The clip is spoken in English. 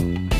you